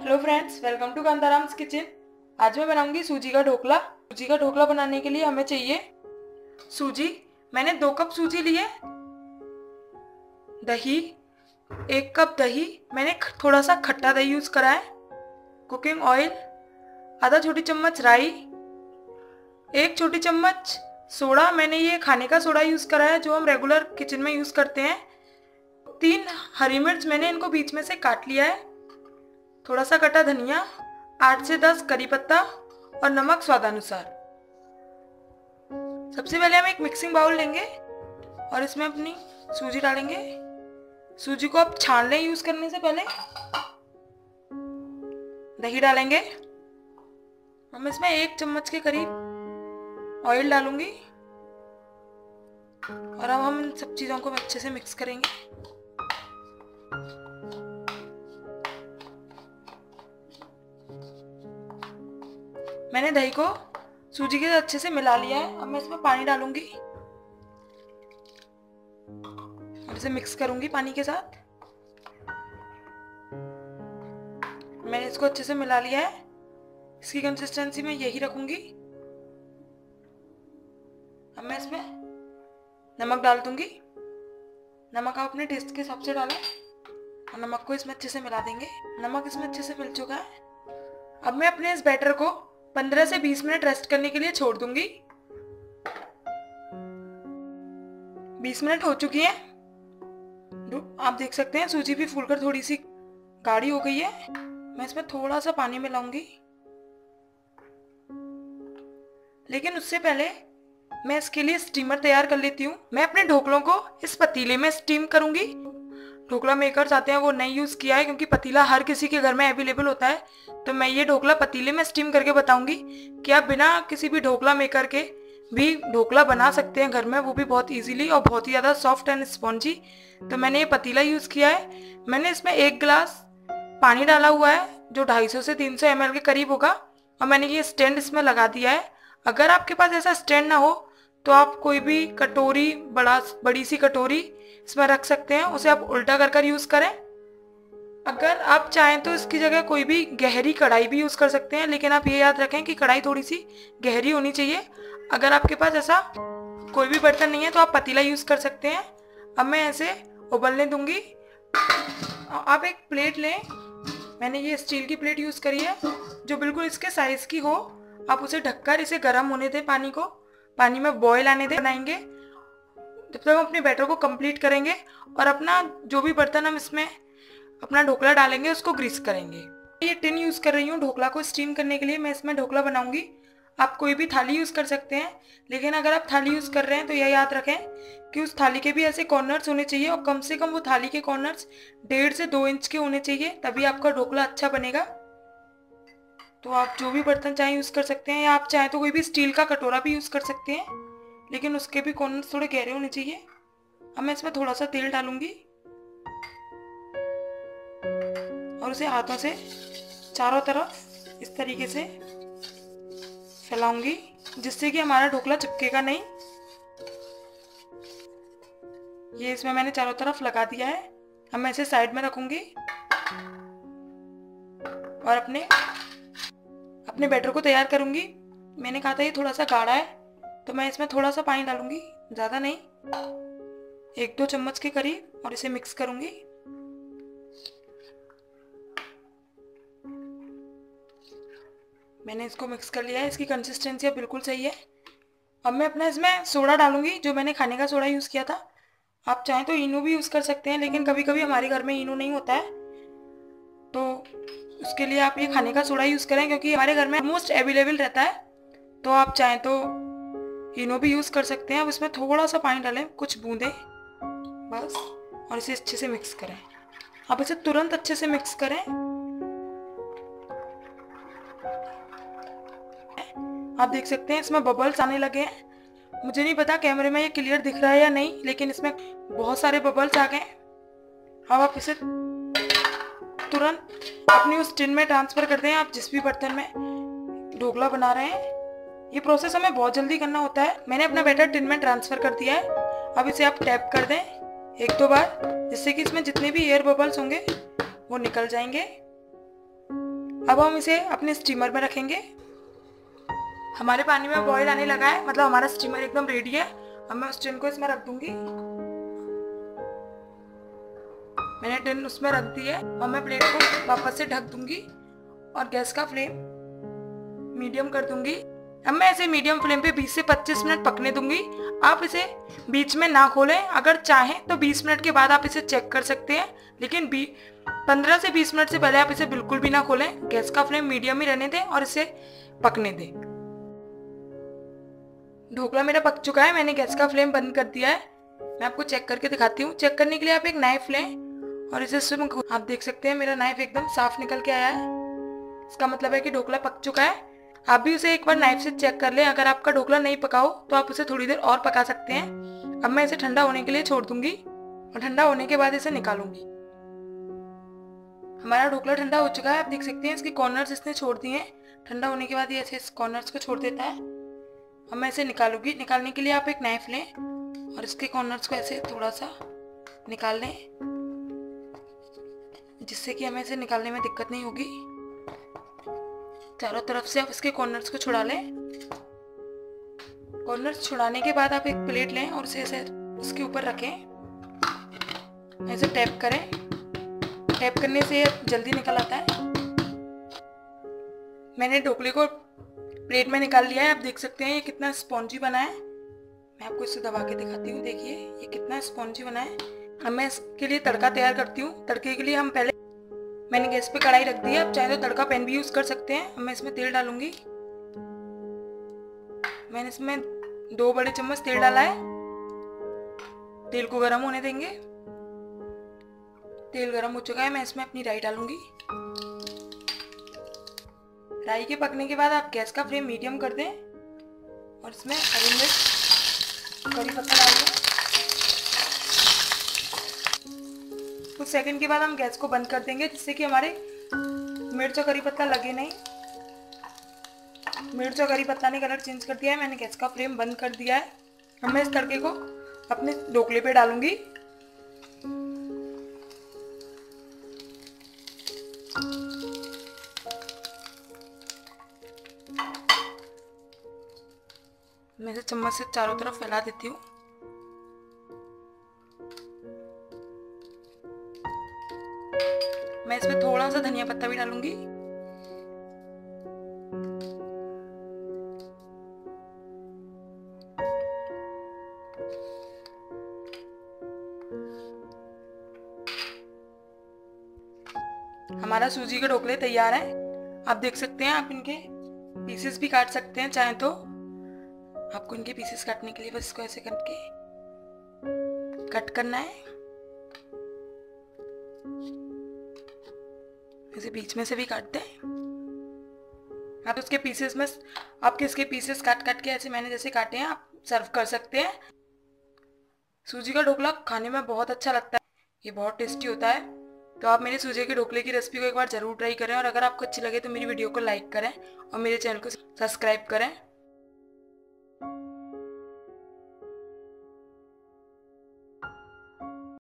Hello friends welcome to Kantaram's kitchen आज मैं बनाऊँगी सूजी का ढोकला। सूजी का ढोकला बनाने के लिए हमें चाहिए सूजी। मैंने दो कप सूजी लिए। दही, एक कप दही। मैंने थोड़ा सा खट्टा दही यूज़ करा है। कुकिंग ऑयल आधा छोटी चम्मच राई, एक छोटी चम्मच सोडा। मैंने ये खाने का सोडा यूज़ करा है, जो हम रेगुलर किचन में यूज़ करते हैं। तीन हरी मिर्च मैंने इनको बीच में से काट लिया है। थोड़ा सा कटा धनिया, आठ से दस करी पत्ता और नमक स्वादानुसार। सबसे पहले हम एक मिक्सिंग बाउल लेंगे और इसमें अपनी सूजी डालेंगे। सूजी को आप छान लें यूज़ करने से पहले। दही डालेंगे। हम इसमें एक चम्मच के करीब ऑयल डालूँगी और अब हम इन सब चीज़ों को अच्छे से मिक्स करेंगे। मैंने दही को सूजी के साथ अच्छे से मिला लिया है। अब मैं इसमें पानी डालूँगी। और इसे मिक्स करूँगी पानी के साथ। मैंने इसको अच्छे से मिला लिया है। इसकी कंसिस्टेंसी मैं यही रखूँगी। अब मैं इसमें नमक डाल दूँगी। नमक आप अपने टेस्ट के हिसाब से डालें। और नमक को इसमें अच्छे से मिला देंगे। नमक इसमें अच्छे से मिल चुका है। अब मैं अपने इस बैटर को 15 से 20 मिनट रेस्ट करने के लिए छोड़ दूँगी। 20 मिनट हो चुकी है। आप देख सकते हैं, सूजी भी फूलकर थोड़ी सी गाढ़ी हो गई है। मैं इसमें थोड़ा सा पानी मिलाऊँगी। लेकिन उससे पहले मैं इसके लिए स्टीमर तैयार कर लेती हूँ। मैं अपने ढोकलों को इस पतीले में स्टीम करूँगी। ढोकला मेकर आते हैं, वो नहीं यूज़ किया है क्योंकि पतीला हर किसी के घर में अवेलेबल होता है। तो मैं ये ढोकला पतीले में स्टीम करके बताऊँगी कि आप बिना किसी भी ढोकला मेकर के भी ढोकला बना सकते हैं घर में। वो भी बहुत इजीली और बहुत ही ज़्यादा सॉफ्ट एंड स्पॉन्जी तो मैंने ये पतीला यूज़ किया है। मैंने इसमें एक गिलास पानी डाला हुआ है, जो 250 से 300 सौ के करीब होगा। और मैंने ये स्टैंड इसमें लगा दिया है। अगर आपके पास ऐसा स्टैंड ना हो तो आप कोई भी कटोरी, बड़ा, बड़ी सी कटोरी इसमें रख सकते हैं, उसे आप उल्टा कर कर यूज़ करें। अगर आप चाहें तो इसकी जगह कोई भी गहरी कढ़ाई भी यूज़ कर सकते हैं, लेकिन आप ये याद रखें कि कढ़ाई थोड़ी सी गहरी होनी चाहिए। अगर आपके पास ऐसा कोई भी बर्तन नहीं है तो आप पतीला यूज़ कर सकते हैं। अब मैं ऐसे उबलने दूँगी। आप एक प्लेट लें। मैंने ये स्टील की प्लेट यूज़ करी है, जो बिल्कुल इसके साइज़ की हो। आप उसे ढककर इसे गर्म होने दें पानी को। पानी में बॉयल आने दें, बनाएँगे। जब तक हम अपने बैटर को कंप्लीट करेंगे और अपना जो भी बर्तन हम इसमें अपना ढोकला डालेंगे, उसको ग्रीस करेंगे। ये टिन यूज़ कर रही हूँ ढोकला को स्टीम करने के लिए। मैं इसमें ढोकला बनाऊँगी। आप कोई भी थाली यूज़ कर सकते हैं। लेकिन अगर आप थाली यूज़ कर रहे हैं तो यह याद रखें कि उस थाली के भी ऐसे कॉर्नर्स होने चाहिए और कम से कम वो थाली के कॉर्नर्स डेढ़ से दो इंच के होने चाहिए, तभी आपका ढोकला अच्छा बनेगा। तो आप जो भी बर्तन चाहें यूज़ कर सकते हैं, या आप चाहें तो कोई भी स्टील का कटोरा भी यूज़ कर सकते हैं, लेकिन उसके भी कॉर्नर्स थोड़े गहरे होने चाहिए। अब मैं इसमें थोड़ा सा तेल डालूँगी और उसे हाथों से चारों तरफ़ इस तरीके से फैलाऊँगी, जिससे कि हमारा ढोकला चिपकेगा नहीं। ये इसमें मैंने चारों तरफ़ लगा दिया है। अब मैं इसे साइड में रखूँगी और अपने अपने बैटर को तैयार करूँगी। मैंने कहा था ये थोड़ा सा गाढ़ा है तो मैं इसमें थोड़ा सा पानी डालूँगी, ज़्यादा नहीं। एक दो चम्मच के करीब और इसे मिक्स करूँगी। मैंने इसको मिक्स कर लिया है, इसकी कंसिस्टेंसी अब बिल्कुल सही है। अब मैं अपना इसमें सोडा डालूँगी, जो मैंने खाने का सोडा यूज़ किया था। आप चाहें तो इनो भी यूज़ कर सकते हैं, लेकिन कभी कभी हमारे घर में इनो नहीं होता है। उसके लिए आप ये खाने का सोडा यूज़ करें क्योंकि हमारे घर में मोस्ट अवेलेबल रहता है। तो आप चाहें तो इनो भी यूज़ कर सकते हैं। अब इसमें थोड़ा सा पानी डालें, कुछ बूंदे, बस, और इसे अच्छे से मिक्स करें। आप इसे तुरंत अच्छे से मिक्स करें। आप देख सकते हैं इसमें बबल्स आने लगे हैं। मुझे नहीं पता कैमरे में ये क्लियर दिख रहा है या नहीं, लेकिन इसमें बहुत सारे बबल्स आ गए अब आप इसे तुरंत अपनी उस टिन में ट्रांसफ़र कर दें। आप जिस भी बर्तन में ढोकला बना रहे हैं, ये प्रोसेस हमें बहुत जल्दी करना होता है। मैंने अपना बैटर टिन में ट्रांसफ़र कर दिया है। अब इसे आप टैप कर दें एक दो बार, जिससे कि इसमें जितने भी एयर बबल्स होंगे, वो निकल जाएँगे। अब हम इसे अपने स्टीमर में रखेंगे। हमारे पानी में बॉयल आने लगा है। मतलब हमारा स्टीमर एकदम रेडी है। अब मैं उस टिन को इसमें रख दूँगी। मैंने टिन उसमें रख दी है और मैं प्लेट को वापस से ढक दूँगी और गैस का फ्लेम मीडियम कर दूँगी। अब मैं इसे मीडियम फ्लेम पे 20 से 25 मिनट पकने दूँगी। आप इसे बीच में ना खोलें। अगर चाहें तो 20 मिनट के बाद आप इसे चेक कर सकते हैं। लेकिन बी 15 से 20 मिनट से पहले आप इसे बिल्कुल भी ना खोलें। गैस का फ्लेम मीडियम ही रहने दें और इसे पकने दें। ढोकला मेरा पक चुका है। मैंने गैस का फ्लेम बंद कर दिया है। मैं आपको चेक करके दिखाती हूँ। चेक करने के लिए आप एक नाइफ लें। और इसे सुन आप देख सकते हैं, मेरा नाइफ एकदम साफ़ निकल के आया है। इसका मतलब है कि ढोकला पक चुका है। आप भी उसे एक बार नाइफ से चेक कर लें। अगर आपका ढोकला नहीं पका हो तो आप उसे थोड़ी देर और पका सकते हैं। अब मैं इसे ठंडा होने के लिए छोड़ दूँगी और ठंडा होने के बाद इसे निकालूँगी। हमारा ढोकला ठंडा हो चुका है। आप देख सकते हैं, इसके कॉर्नर्स इसने छोड़ दिए हैं। ठंडा होने के बाद ये ऐसे इस कॉर्नर्स को छोड़ देता है। अब मैं इसे निकालूँगी। निकालने के लिए आप एक नाइफ लें और इसके कॉर्नर्स को ऐसे थोड़ा सा निकाल लें। जिससे कि हमें इसे निकालने में दिक्कत नहीं होगी। चारों तरफ़ से आप इसके कॉर्नर्स को छुड़ा लें। कॉर्नर्स छुड़ाने के बाद आप एक प्लेट लें और उसे ऐसे इसके ऊपर रखें। ऐसे टैप करें। टैप करने से जल्दी निकल आता है। मैंने ढोकले को प्लेट में निकाल लिया है। आप देख सकते हैं ये कितना स्पॉन्जी बना है। मैं आपको इसे दबा के दिखाती हूँ। देखिए, ये कितना स्पॉन्जी बना है। अब मैं इसके लिए तड़का तैयार करती हूँ। तड़के के लिए हम पहले मैंने गैस पे कढ़ाई रख दी है। आप चाहे तो तड़का पैन भी यूज़ कर सकते हैं। अब मैं इसमें तेल डालूँगी। मैंने इसमें दो बड़े चम्मच तेल डाला है। तेल को गर्म होने देंगे। तेल गर्म हो चुका है। मैं इसमें अपनी राई डालूँगी। राई के पकने के बाद आप गैस का फ्लेम मीडियम कर दें। और इसमें हरी मिर्च करी पत्ता डाल दें। कुछ सेकंड के बाद हम गैस को बंद कर देंगे, जिससे कि हमारे मिर्च और करी पत्ता लगे नहीं। मिर्च और करी पत्ता ने कलर चेंज कर दिया है, मैंने गैस का फ्लेम बंद कर दिया है। अब मैं इस तड़के को अपने ढोकले पे डालूँगी। मैं इसे चम्मच से चारों तरफ़ फैला देती हूँ। थोड़ा सा धनिया पत्ता भी डालूँगी? हमारा सूजी के ढोकले तैयार है। आप देख सकते हैं, आप इनके पीसेस भी काट सकते हैं, चाहे तो। आपको इनके पीसेस काटने के लिए बस इसको ऐसे करके कट करना है। इसे बीच में से भी काटते हैं। तो उसके पीसेस में आपके इसके पीसेस काट काट के ऐसे मैंने जैसे काटे हैं, आप सर्व कर सकते हैं। सूजी का ढोकला खाने में बहुत अच्छा लगता है। ये बहुत टेस्टी होता है। तो आप मेरे सूजी के ढोकले की रेसिपी को एक बार ज़रूर ट्राई करें और अगर आपको अच्छी लगे तो मेरी वीडियो को लाइक करें और मेरे चैनल को सब्सक्राइब करें।